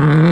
Mm-hmm.